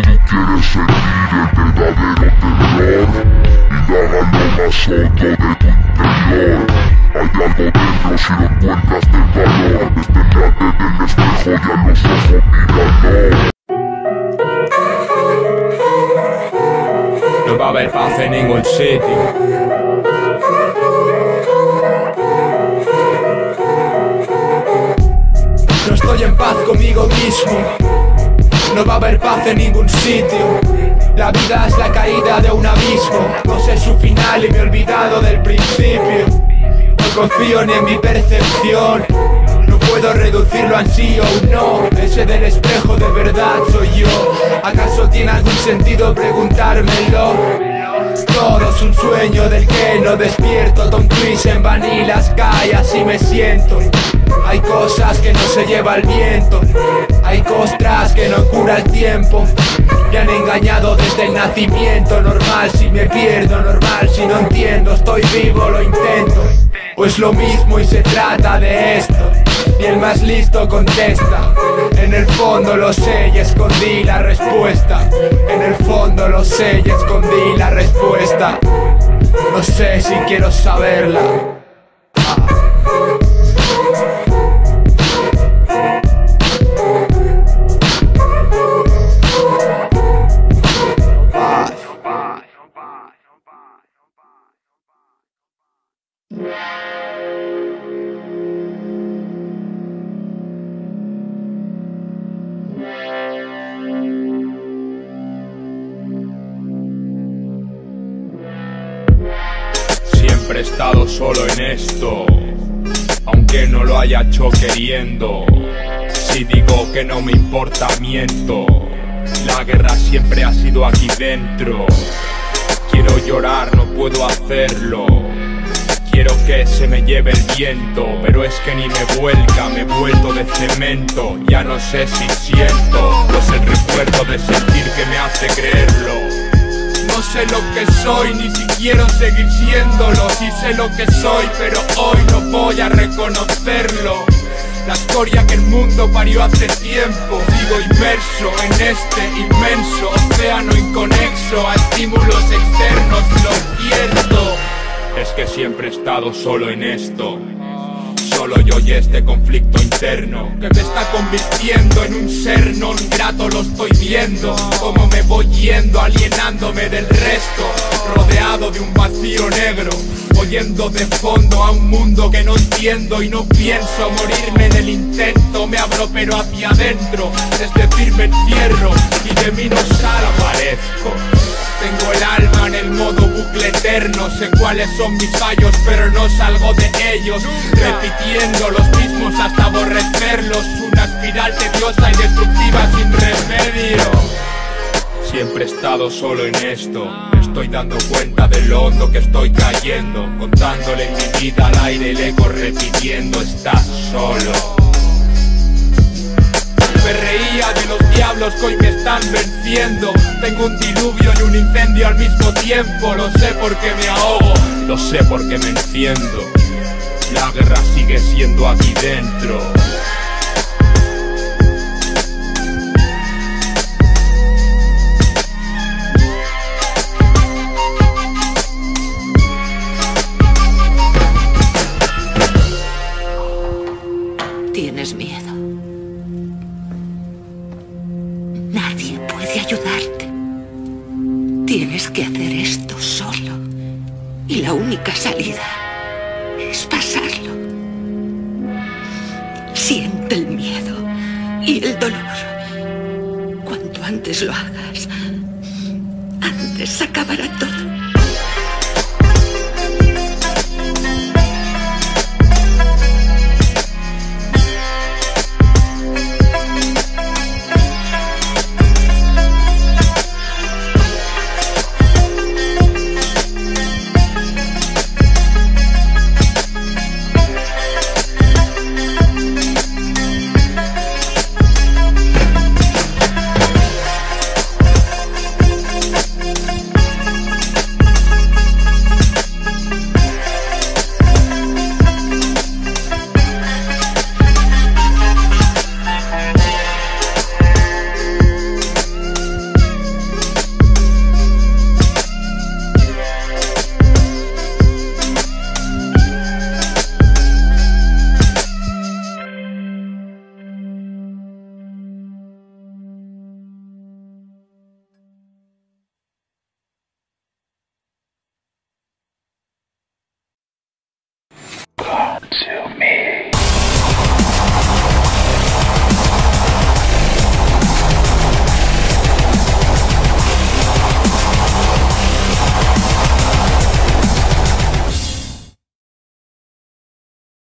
quieres sentir el verdadero terror Indaga lo más hondo de tu interior Hay algo dentro si lo encuentras de valor Destéllate del espejo y a los ojos míralo No va a haber paz en ningún sitio No va a haber paz en ningún sitio. La vida es la caída de un abismo. No sé su final y me he olvidado del principio. No confío ni en mi percepción. No puedo reducirlo a sí o no. Ese del espejo de verdad soy yo. ¿Acaso tiene algún sentido preguntármelo? Todo es un sueño del que no despierto. Tom Cruise en Vanilla Sky, así me siento Hay cosas que no se lleva el viento Hay costras que no cura el tiempo. Me han engañado desde el nacimiento Normal si me pierdo, normal si no entiendo Estoy vivo, lo intento. Pues lo mismo y se trata de esto Y el más listo contesta. En el fondo lo sé y escondí la respuesta. En el fondo lo sé y escondí la respuesta. No sé si quiero saberla Siempre he estado solo en esto, aunque no lo haya hecho queriendo. Si digo que no me importa, miento. La guerra siempre ha sido aquí dentro. Quiero llorar, no puedo hacerlo. Quiero que se me lleve el viento, pero es que ni me vuelca, me he vuelto de cemento. Ya no sé si siento, pues el recuerdo de sentir que me hace creerlo. No sé lo que soy, ni si quiero seguir siéndolo. Sí sé lo que soy, pero hoy no voy a reconocerlo. La historia que el mundo parió hace tiempo. Sigo inmerso en este inmenso océano inconexo a estímulos externos. Lo cierto es que siempre he estado solo en esto. Solo yo y este conflicto interno que me está convirtiendo en un ser non grato lo estoy viendo. Como me voy yendo alienándome del resto rodeado de un vacío negro oyendo de fondo a un mundo que no entiendo y no pienso morirme en el intento. Me abro pero hacia adentro es decir me encierro y de mí eterno Sé cuáles son mis fallos pero no salgo de ellos. Repitiendo los mismos hasta aborrecerlos. Una espiral tediosa y destructiva sin remedio. Siempre he estado solo en esto. Me estoy dando cuenta de lo hondo que estoy cayendo. Contándole mi vida al aire el eco repitiendo Estás solo me reía de los diablos que hoy me están venciendo. Tengo un diluvio y un incendio al mismo tiempo. Lo sé porque me ahogo, lo sé porque me enciendo. La guerra sigue siendo aquí dentro. Tienes miedo. Puede ayudarte. Tienes que hacer esto solo. Y la única salida es pasarlo. Siente el miedo y el dolor. Cuanto antes lo hagas, antes acabará todo.